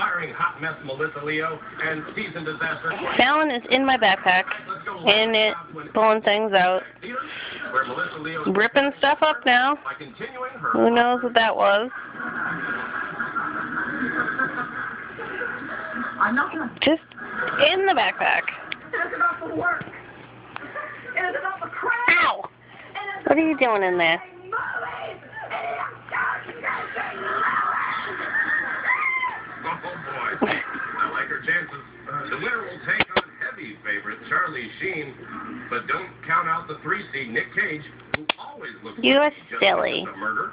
aspiring hot mess Melissa Leo and seasoned disaster Fallon is in my backpack, in it, pulling things out, where Melissa Leo ripping stuff up now. by continuing her Who knows what that was? I'm not gonna. Just in the backpack. It is about the work. It is about the craft. Ow! What are you doing in there? Boy, I like her chances. The winner will take on heavy favorite Charlie Sheen, but don't count out the three seed Nick Cage, who always looks You like are silly. a murder